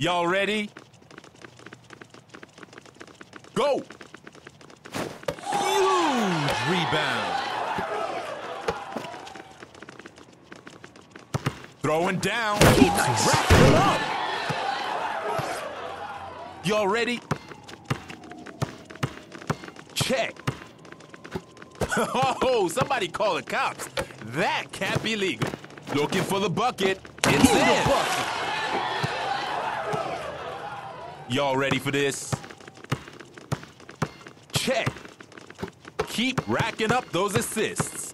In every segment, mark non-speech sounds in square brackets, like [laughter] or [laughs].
Y'all ready? Go! Huge rebound. Throwing down. Keeps racking it up. Y'all ready? Check. [laughs] Oh, somebody call the cops. That can't be legal. Looking for the bucket. It's in. Y'all ready for this? Check. Keep racking up those assists.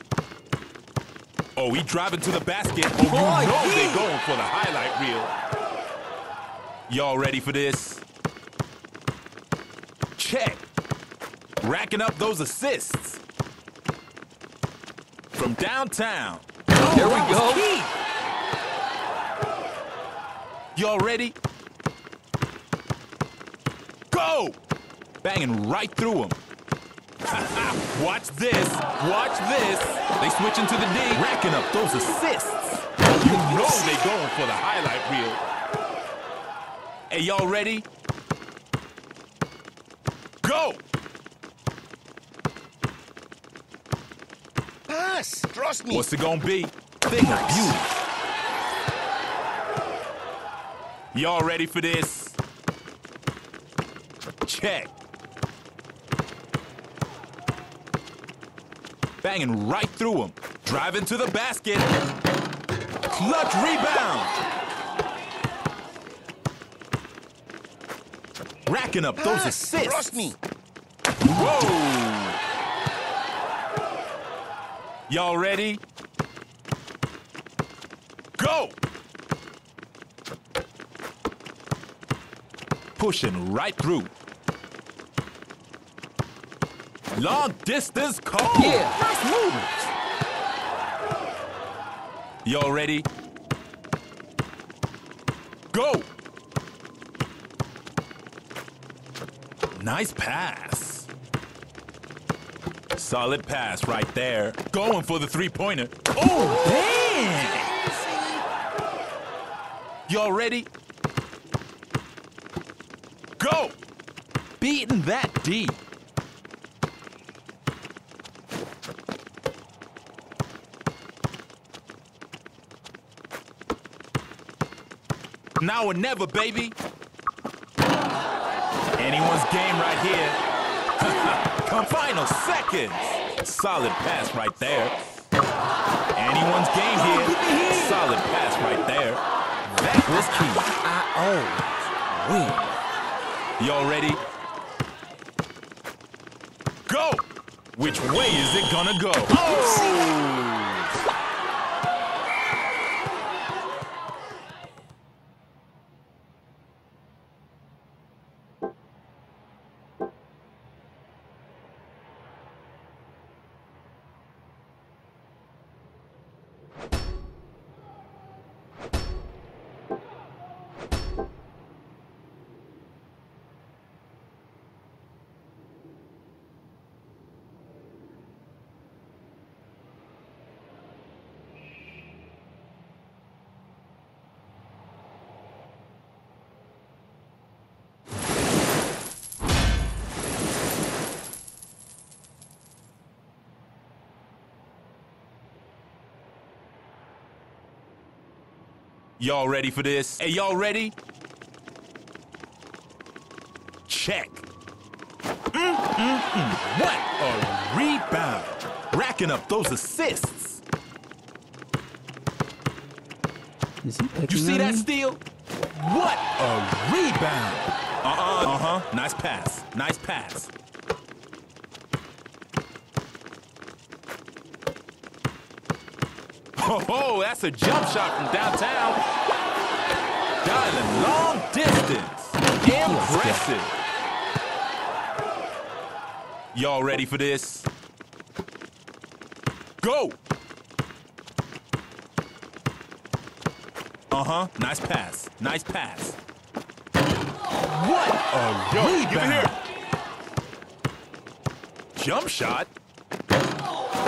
Oh, he driving to the basket. Oh, you Boy, know he- they going for the highlight reel. Y'all ready for this? Check. Racking up those assists. From downtown. There we go. Y'all ready? Go! Banging right through him. [laughs] Watch this. Watch this. They switch into the D. Racking up those assists. You know they going for the highlight reel. Hey, y'all ready? Go! Pass. Trust me. What's it gonna be? Thing of beauty. Y'all ready for this? Check. Banging right through him. Driving to the basket. Clutch rebound. Racking up those ah, assists. Trust me. Whoa! Y'all ready? Go! Pushing right through. Long distance call. Yeah. Nice moves. Y'all ready? Go! Nice pass. Solid pass right there. Going for the three-pointer. Oh, damn! Y'all ready? Go! Beating that D. Now or never, baby. Anyone's game right here. [laughs] Come final seconds. Solid pass right there. Anyone's game here. Solid pass right there. That was key. I always win. Y'all ready? Go! Which way is it gonna go? Oh! Y'all ready for this? Hey, y'all ready? Check. Mm-mm-mm. What a rebound. Racking up those assists. Is he You see that steal? What a rebound. Uh-uh, uh-huh. Nice pass. Nice pass. Oh, that's a jump shot from downtown. Dialing long distance. Impressive. Y'all ready for this? Go! Uh-huh. Nice pass. Nice pass. What a rebound. It here. Jump shot.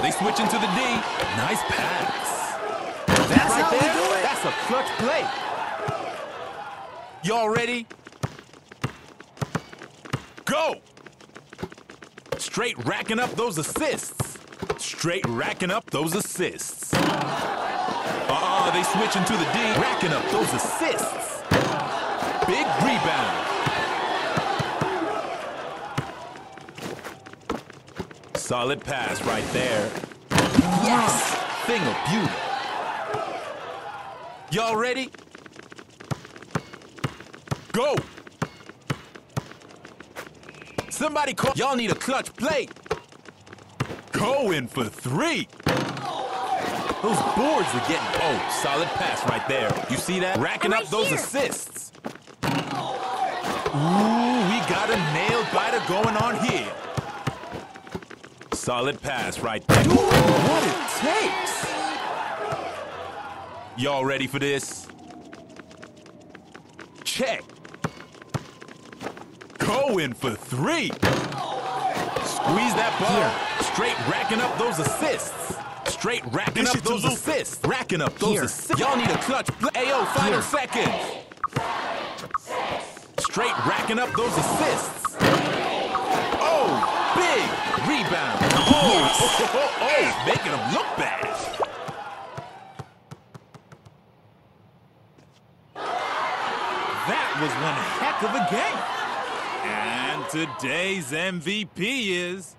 They switch into the D. Nice pass. That's right there. That's a clutch play. Y'all ready? Go! Straight racking up those assists. Straight racking up those assists. Uh-uh, they switching to the D, racking up those assists. Big rebound. Solid pass right there. Yes! Thing of beauty. Y'all ready? Go! Somebody call. Y'all need a clutch play. Going for three. Those boards are getting. Oh, solid pass right there. You see that? Racking I'm up those here. assists. Ooh, we got a nail biter going on here. Solid pass right there. What it takes. Y'all ready for this? Check. Going for three. Squeeze that ball. Straight racking up those assists. Straight racking Dish up those assists. Racking up those Here. assists. Y'all need a clutch. Ayo, final Here. seconds. Straight racking up those assists. Oh, big rebound. Oh, oh, oh, oh, oh, making them look bad. That was one heck of a game. And today's MVP is